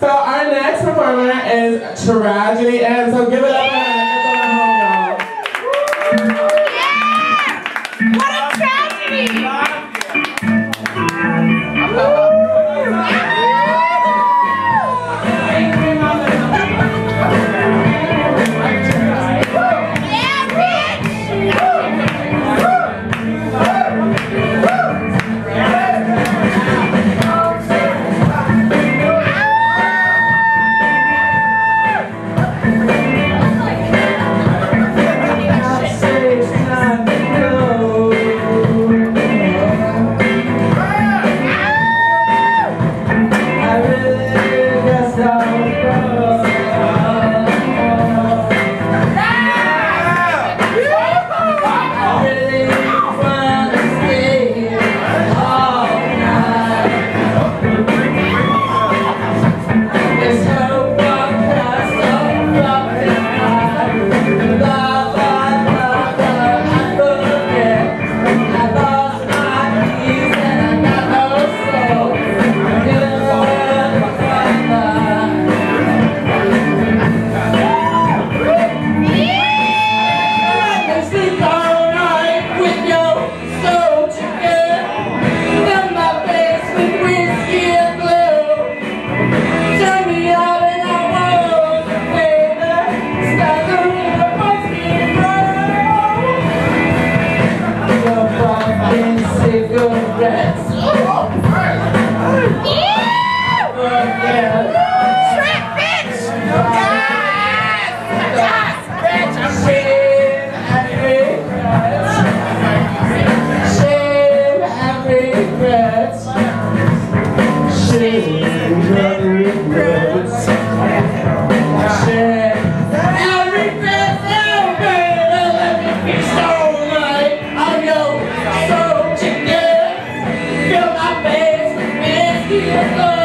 So our next performer is Tragedy and so give it up Let's!